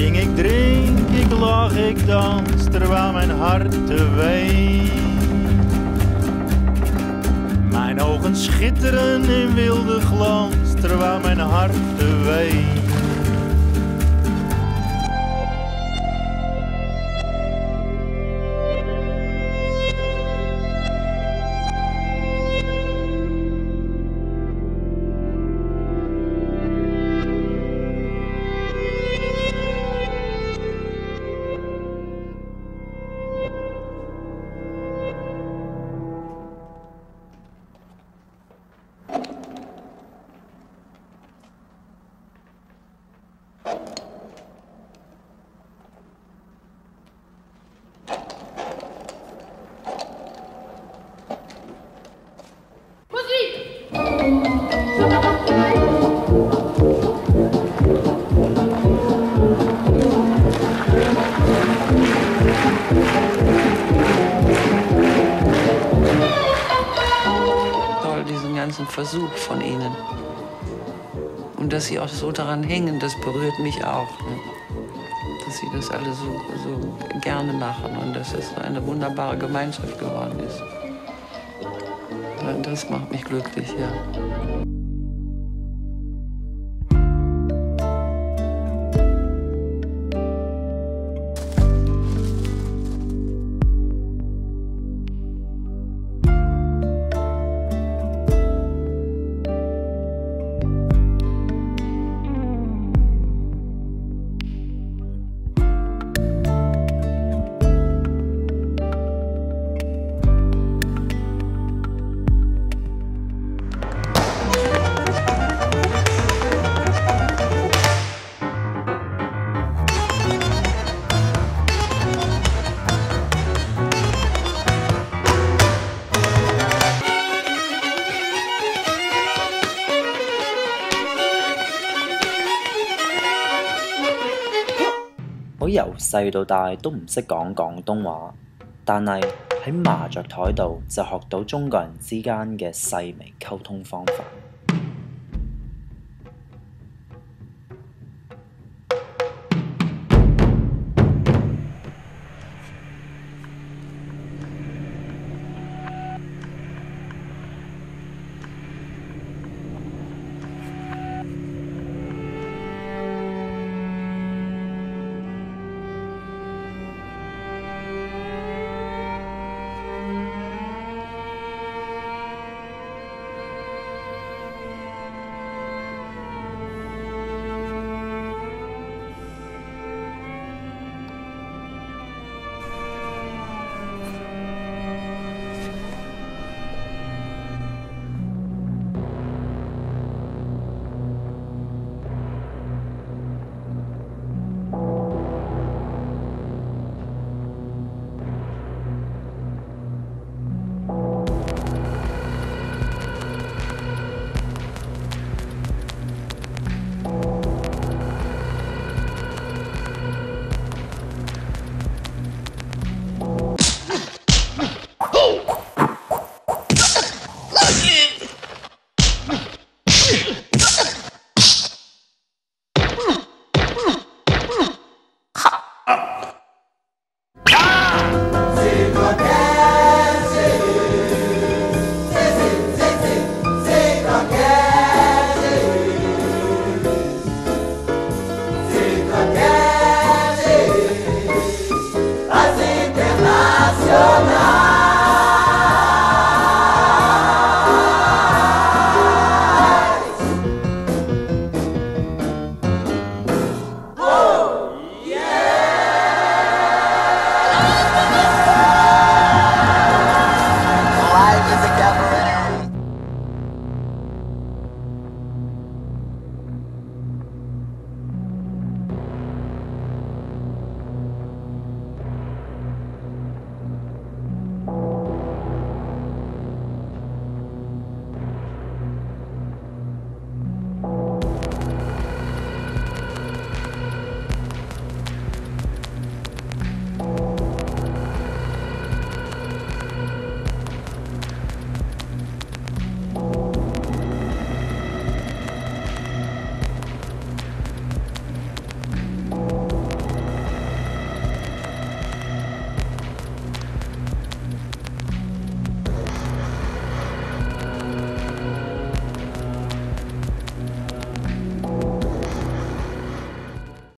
zing, ik drink, ik lach, ik dans, terwijl mijn hart te. Mijn ogen schitteren in wilde glans, terwijl mijn hart te Toll, diesen ganzen Versuch von ihnen. Und dass sie auch so daran hängen, das berührt mich auch. Ne? Dass sie das alle so, so gerne machen und dass es eine wunderbare Gemeinschaft geworden ist. Das macht mich glücklich, ja. "由細到大都唔識講廣東話，但係喺麻雀台度就學到中國人之間嘅細微溝通方法。